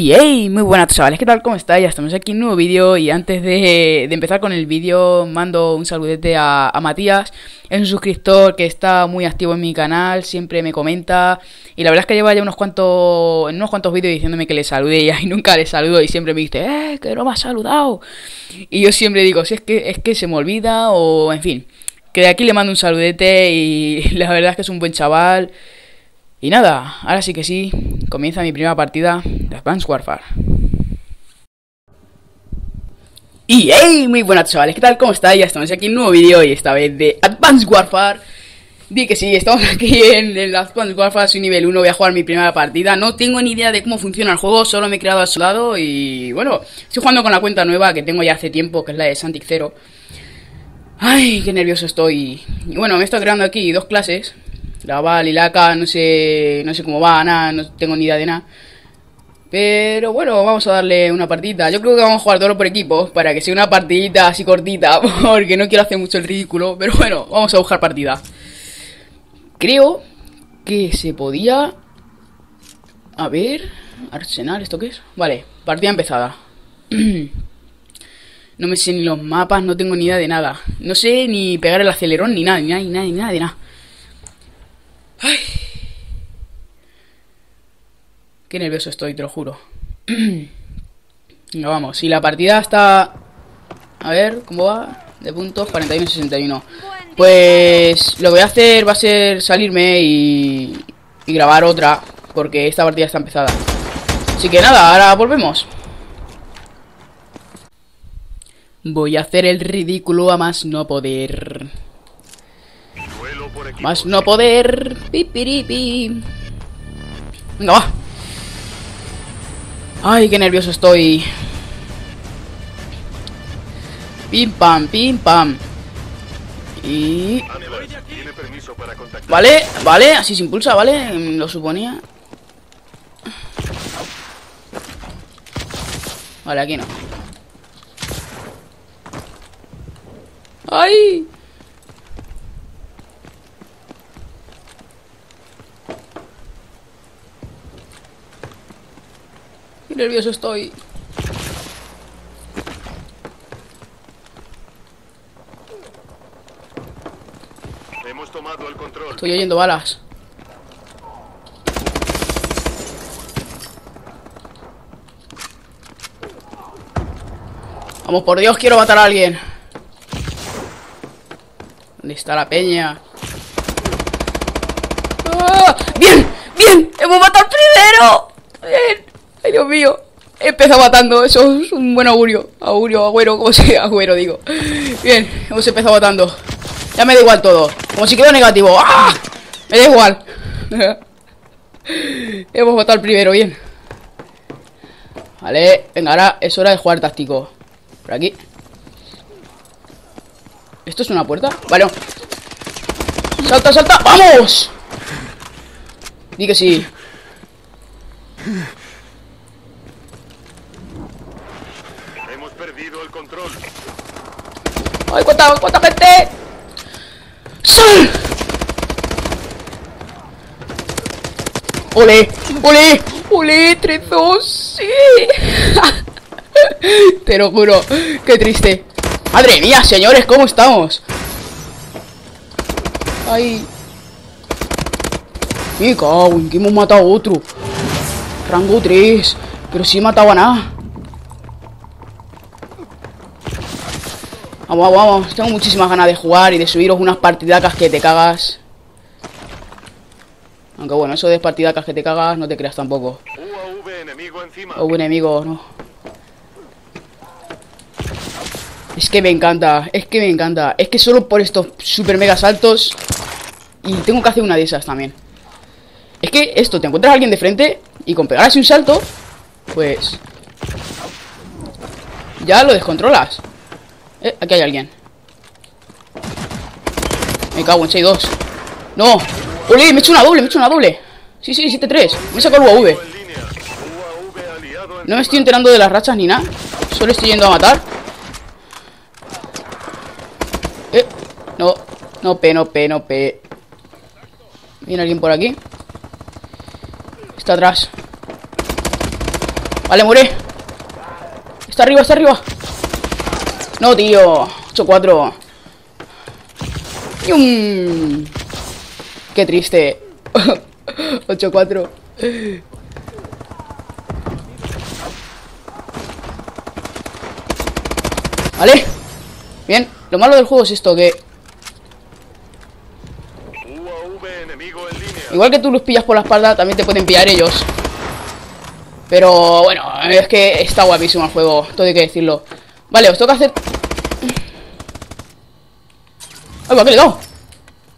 Y hey, muy buenas chavales, ¿qué tal? ¿Cómo estáis? Ya estamos aquí en un nuevo vídeo y antes de, empezar con el vídeo mando un saludete a, Matías. Es un suscriptor que está muy activo en mi canal, siempre me comenta. Y la verdad es que lleva ya unos cuantos, unos cuantos vídeos diciéndome que le salude y nunca le saludo. Y siempre me dice, eh, que no me has saludado Y yo siempre digo, si es que, es que se me olvida o en fin. Que de aquí le mando un saludete y la verdad es que es un buen chaval y nada, ahora sí que sí, comienza mi primera partida de Advanced Warfare. Y hey, muy buenas chavales, ¿qué tal? ¿Cómo estáis? Ya estamos aquí en un nuevo vídeo y esta vez de Advanced Warfare. Di que sí, estamos aquí en el Advanced Warfare, soy nivel 1, voy a jugar mi primera partida. No tengo ni idea de cómo funciona el juego, solo me he creado al soldado y bueno, estoy jugando con la cuenta nueva que tengo ya hace tiempo, que es la de Santic Zero. Ay, qué nervioso estoy. Y bueno, me he estado creando aquí dos clases la Val y la no sé, no sé cómo va, nada, no tengo ni idea de nada. Pero bueno, vamos a darle una partida. Yo creo que vamos a jugar todo por equipos para que sea una partidita así cortita, porque no quiero hacer mucho el ridículo. Pero bueno, vamos a buscar partida. Creo que se podía... A ver... Arsenal, ¿esto qué es? Vale, partida empezada. no me sé ni los mapas, no tengo ni idea de nada. No sé ni pegar el acelerón, ni nada, ni nada, ni nada, ni nada. Ay. Qué nervioso estoy, te lo juro. Venga, vamos. Si la partida está... A ver, ¿cómo va? De puntos, 41-61. Pues lo que voy a hacer va a ser salirme y, y grabar otra. Porque esta partida está empezada. Así que nada, ahora volvemos. Voy a hacer el ridículo a más no poder. Más no poder. Pipiripi. Venga, va. Ay, qué nervioso estoy. Pim pam, pim pam. Y... Vale, vale, así se impulsa, ¿vale? Lo suponía. Vale, aquí no. ¡Ay! Nervioso estoy. Hemos tomado el control. Estoy oyendo balas. Vamos, por Dios, quiero matar a alguien. ¿Dónde está la peña? ¡Ah! ¡Bien! ¡Bien! ¡Hemos matado primero! ¡Bien! ¡Ay, Dios mío! He empezado matando, eso es un buen augurio. Augurio, agüero, como sea, agüero, digo. Bien, hemos empezado matando. Ya me da igual todo. Como si quedó negativo. ¡Ah! Me da igual. hemos matado al primero, bien. Vale, venga, ahora es hora de jugar táctico. Por aquí. ¿Esto es una puerta? Vale. ¡Salta, salta! ¡Vamos! Di que sí. Hemos perdido el control. ¡Ay, cuánta, cuánta gente! ¡Sal! ¡Ole! ¡Ole! ¡Ole! ¡3-2! ¡Sí! Te lo juro. ¡Qué triste! ¡Madre mía, señores! ¿Cómo estamos? ¡Ay! Me cago en que hemos matado a otro. Rango 3. Pero si he matado a nada. Vamos, vamos, vamos. Tengo muchísimas ganas de jugar y de subiros unas partidacas que te cagas. Aunque bueno, eso de partidacas que te cagas no te creas tampoco. UAV enemigo encima. O buen enemigo, no. Es que me encanta, es que me encanta. Es que solo por estos super mega saltos. Y tengo que hacer una de esas también. Es que esto, te encuentras a alguien de frente y con pegar así un salto, pues. Ya lo descontrolas. Eh, aquí hay alguien. Me cago en 6-2. ¡No! ¡Ole! Me he hecho una doble, me he hecho una doble. Sí, sí, 7-3. Me he sacado el UAV. No me estoy enterando de las rachas ni nada. Solo estoy yendo a matar. Eh, no, no pe, no pe, no pe. ¿Viene alguien por aquí? Está atrás. Vale, muere. Está arriba, está arriba. No, tío. 8-4. ¡Yum! Qué triste. 8-4. Vale. Bien. Lo malo del juego es esto, que igual que tú los pillas por la espalda, también te pueden pillar ellos. Pero bueno, es que está guapísimo el juego, todo hay que decirlo. Vale, os toca hacer... Ay, ¿qué le he dado?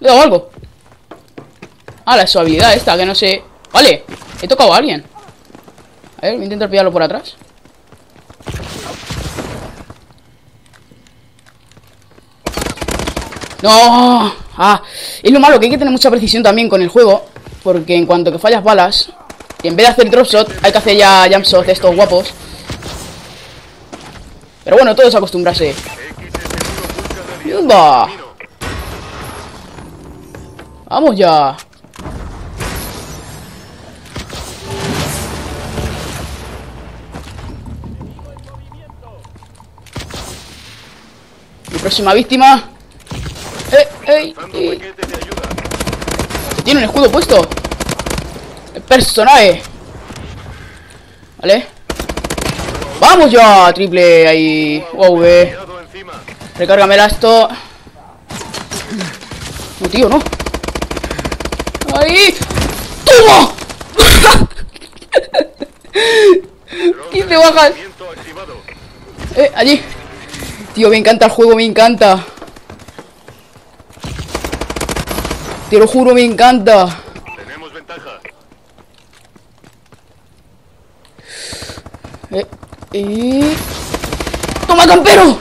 Le he dado algo. Ah, la suavidad esta, que no sé... Vale, he tocado a alguien. A ver, voy a intentar pillarlo por atrás. ¡No! Ah, es lo malo que hay que tener mucha precisión también con el juego. Porque en cuanto que fallas balas, en vez de hacer drop shot, hay que hacer ya jump shot de estos guapos. Pero bueno, todo es acostumbrarse. ¡Yumba! ¡Vamos ya! Mi próxima víctima. ¡Eh, eh. Tiene un escudo puesto. El personaje. Vale. Vamos ya, triple ahí. Wow, eh. Recárgamela esto. No, tío, no. ¡Ahí! ¡Toma! 15 bajas. Eh, allí. Tío, me encanta el juego, me encanta. Te lo juro, me encanta. Eh, eh. ¡Toma, campero!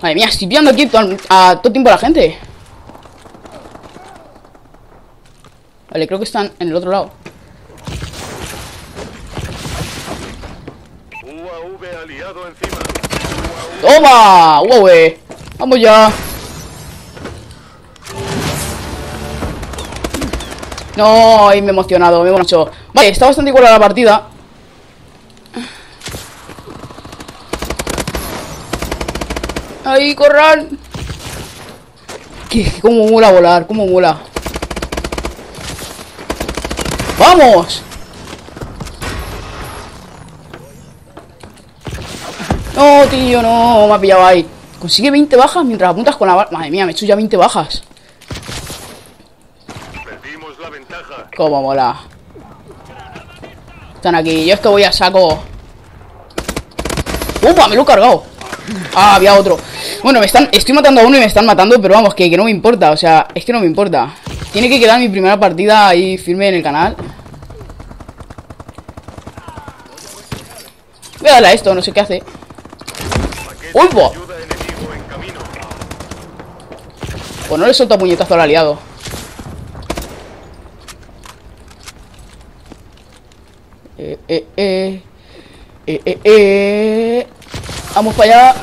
Madre mía, estoy pillando aquí a todo tiempo a la gente. Vale, creo que están en el otro lado. UAV aliado encima. ¡Toma! ¡Wow, eh! ¡Vamos ya! No, ahí me he emocionado, me he emocionado. Vale, está bastante igual a la partida. ¡Ahí, corran! ¿Qué? ¿Cómo mola volar? ¿Cómo mola? ¡Vamos! No, tío, no, me ha pillado ahí. Consigue 20 bajas mientras apuntas con la bala. Madre mía, me he hecho ya 20 bajas. Perdimos la Cómo mola. Están aquí, yo es que voy a saco. ¡Upa! Me lo he cargado. Ah, había otro. Bueno, me están. Estoy matando a uno y me están matando, pero vamos, que, que no me importa. O sea, es que no me importa. Tiene que quedar mi primera partida ahí firme en el canal. Voy a darle a esto, no sé qué hace. ¡Uy. Pues no le suelta puñetazo al aliado. Eh, eh, eh. Eh, eh, eh. Vamos para allá.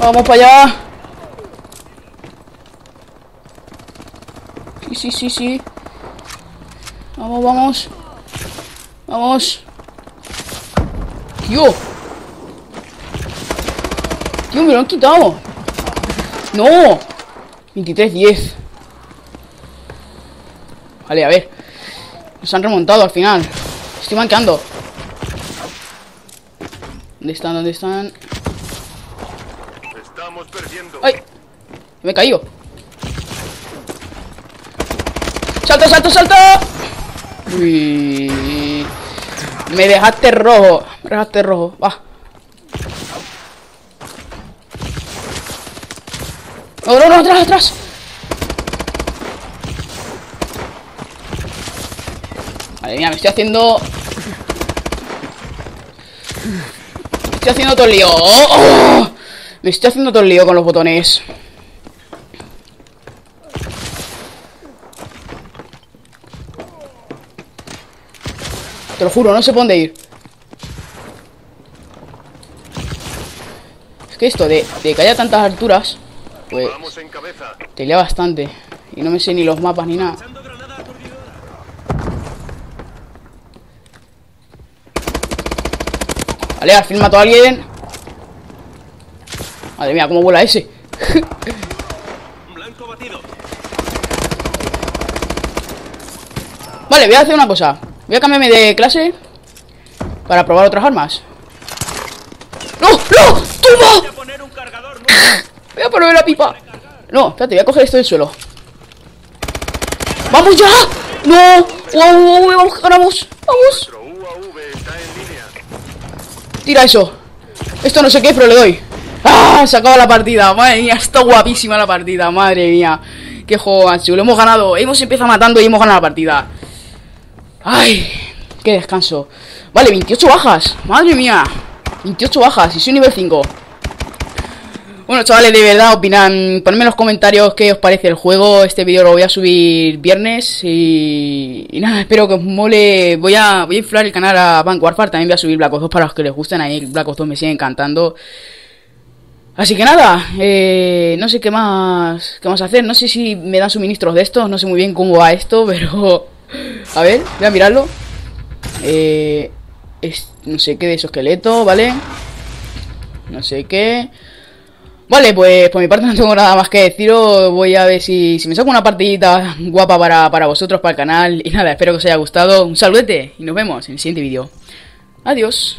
Vamos para allá. Sí, sí, sí, sí. Vamos, vamos. Vamos. Tío. Tío, me lo han quitado. No. 23-10. Vale, a ver. Nos han remontado al final. Estoy manqueando. ¿Dónde están? ¿Dónde están? Estamos perdiendo. ¡Ay! Me he caído. ¡Salto, salto, salto! Uy. Me dejaste rojo. Me dejaste rojo. Va. No, no, no, atrás, atrás. Madre mía, me estoy haciendo... Me estoy haciendo todo el lío. ¡Oh! ¡Oh! Me estoy haciendo todo el lío con los botones. Te lo juro, no sé por dónde ir. Es que esto de, de que haya tantas alturas Pues te lía bastante. Y no me sé ni los mapas ni nada. Vale, al fin mató a alguien. Madre mía, cómo vuela ese. Vale, voy a hacer una cosa. Voy a cambiarme de clase para probar otras armas. ¡No! ¡No! ¡Toma! Voy a poner la pipa. No, espérate, voy a coger esto del suelo. ¡Vamos ya! ¡No! ¡Wow, wow, wow! ¡Vamos, ganamos! ¡Vamos! Tira eso. Esto no sé qué, pero le doy. ¡Ah! Se acaba la partida. Madre mía, está guapísima la partida. Madre mía. Qué juego más chulo. Hemos ganado. Hemos empezado matando y hemos ganado la partida. ¡Ay! ¡Qué descanso! Vale, 28 bajas. Madre mía. 28 bajas y soy nivel 5. Bueno, chavales, de verdad, opinan. Ponedme en los comentarios qué os parece el juego. Este vídeo lo voy a subir viernes. Y, y nada, espero que os mole. Voy a, voy a inflar el canal a Bank Warfare. También voy a subir Black Ops 2 para los que les gusten. Ahí Black Ops 2 me sigue encantando. Así que nada, eh, no sé qué más, qué más hacer. No sé si me dan suministros de estos. No sé muy bien cómo va esto, pero. A ver, voy a mirarlo. Eh, no sé qué de esos esqueleto, ¿vale? No sé qué. Vale, pues por mi parte no tengo nada más que deciros. Voy a ver si, si me saco una partidita guapa para, para vosotros, para el canal. Y nada, espero que os haya gustado. Un saludete y nos vemos en el siguiente vídeo. Adiós.